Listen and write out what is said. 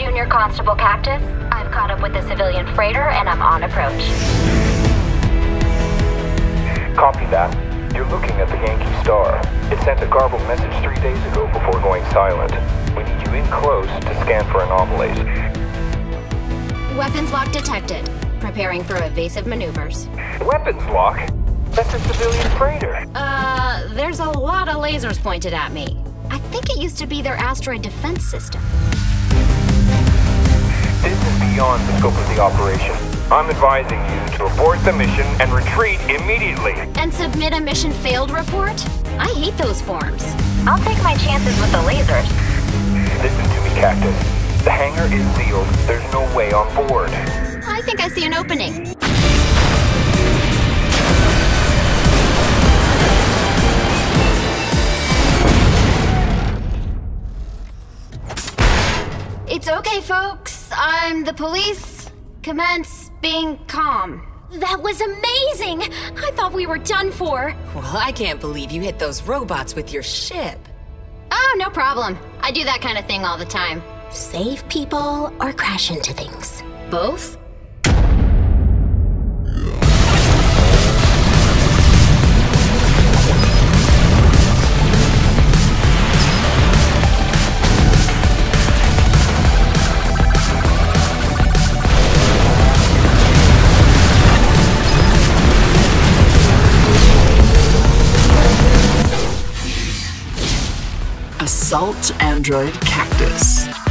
Junior Constable Cactus. I've caught up with the civilian freighter and I'm on approach. Copy that. You're looking at the Genki Star. It sent a garbled message three days ago before going silent. We need you in close to scan for anomalies. Weapons lock detected. Preparing for evasive maneuvers. Weapons lock? That's a civilian freighter. Uh, there's a lot of lasers pointed at me. I think it used to be their asteroid defense system. This is beyond the scope of the operation. I'm advising you to abort the mission and retreat immediately. And submit a mission failed report? I hate those forms. I'll take my chances with the lasers. Listen to me, Cactus. The hangar is sealed. There's no way on board. I think I see an opening. It's okay, folks. I'm the police. Commence being calm. That was amazing! I thought we were done for. Well, I can't believe you hit those robots with your ship. Oh, no problem. I do that kind of thing all the time. Save people or crash into things? Both? Assault Android Cactus.